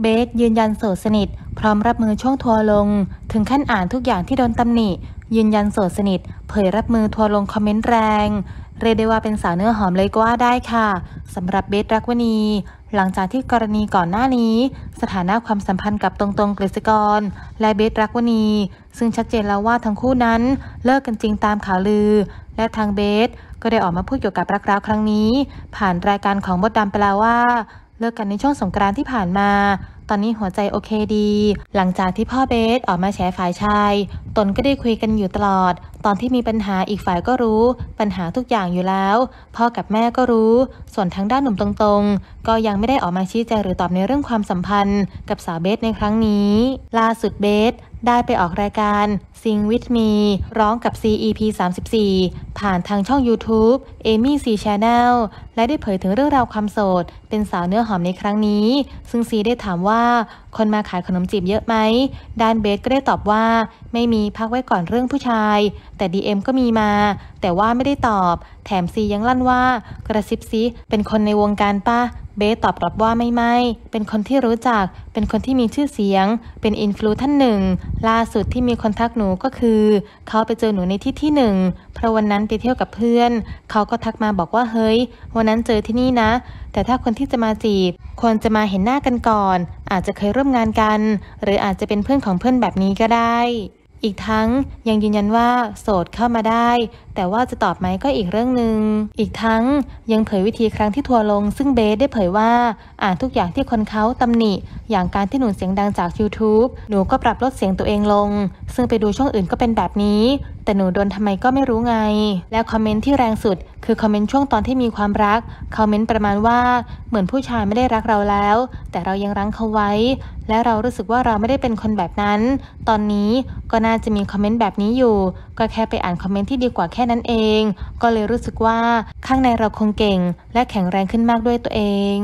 เบสยืนยันโสดสนิท พร้อมรับมือช่วงทัวร์ลง ถึงขั้นอ่านทุกอย่างที่โดนตำหนิ ยืนยันโสดสนิท เผยรับมือทัวร์ลงคอมเมนต์แรง เรียกได้ว่าเป็นสาวเนื้อหอมเลยก็ว่าได้ค่ะสำหรับเบสรักวณี หลังจากที่กรณีก่อนหน้านี้ สถานะความสัมพันธ์กับตรงตรงกฤษกร และเบสรักวณี ซึ่งชัดเจนแล้วว่าทั้งคู่นั้น เลิกกันจริงตามข่าวลือ และทางเบสก็ได้ออกมาพูดเกี่ยวกับรักร้าวครั้งนี้ ผ่านรายการของมดดำไปแล้วว่า ลิกกันในช่วงสงกรานต์ที่ผ่านมา ตอนนี้หัวใจโอเคดี หลังจากที่พ่อเบสออกมาแฉฝ่ายชาย ตนก็ได้คุยกันอยู่ตลอด ตอนที่มีปัญหาอีกฝ่ายก็รู้ ปัญหาทุกอย่างอยู่แล้ว พ่อกับแม่ก็รู้ ส่วนทางด้านหนุ่มตรงๆ ก็ยังไม่ได้ออกมาชี้แจงหรือตอบในเรื่องความสัมพันธ์ กับสาวเบสในครั้งนี้ ล่าสุดเบสได้ไปออกรายการ Sing with me ร้องกับ CEP 34 ผ่านทางช่อง YouTube Amy C Channel และได้เผยถึงเรื่องราวความโสด เป็นสาวเนื้อหอมในครั้งนี้ ซึ่งซีได้ถามว่า คนมาขายขนมจีบเยอะไหมด้านเบสก็ได้ตอบว่า ไม่มีพักไว้ก่อนเรื่องผู้ชายแต่ DM ก็มีมา แต่ว่าไม่ได้ตอบ แถมซียังลั่นว่า กระซิบซิเป็นคนในวงการป้าเบสตอบกลับว่าไม่ไม่ เป็นคนที่รู้จัก เป็นคนที่มีชื่อเสียง เป็นอินฟลูท่านหนึ่ง ล่าสุดที่มีคนทักหนูก็คือ เขาไปเจอหนูในที่ที่หนึ่ง เพราะวันนั้นไปเที่ยวกับเพื่อน เขาก็ทักมาบอกว่าเฮ้ย วันนั้นเจอที่นี่นะ แต่ถ้าคนที่จะมาจีบ ควรจะมาเห็นหน้ากันก่อน อาจจะเคยร่วมงานกัน หรืออาจจะเป็นเพื่อนของเพื่อนแบบนี้ก็ได้ อีกทั้งยังยืนยันว่าโสดเข้ามาได้ แต่ว่าจะตอบไหมก็อีกเรื่องหนึง่งอีกทั้งยังเผยวิธีครั้งที่ทัวร์ลง ซึ่งเบสได้เผยว่า อ่านทุกอย่างที่คนเขาตำหนิ อย่างการที่หนูเสียงดังจาก YouTube หนูก็ปรับลดเสียงตัวเองลง ซึ่งไปดูช่องอื่นก็เป็นแบบนี้ แต่หนูโดนทำไมก็ไม่รู้ไง และคอมเมนต์ที่แรงสุด คือคอมเมนต์ช่วงตอนที่มีความรักคอมเมนต์ประมาณว่าเหมือนผู้ชายไม่ได้รักเราแล้ว แต่เรายังรั้งเขาไว้ และเรารู้สึกว่าเราไม่ได้เป็นคนแบบนั้น ตอนนี้ก็น่าจะมีคอมเมนต์แบบนี้อยู่ ก็แค่ไปอ่านคอมเมนต์ที่ดีกว่าแค่นั้นเอง ก็เลยรู้สึกว่าข้างในเราคงเก่ง และแข็งแรงขึ้นมากด้วยตัวเอง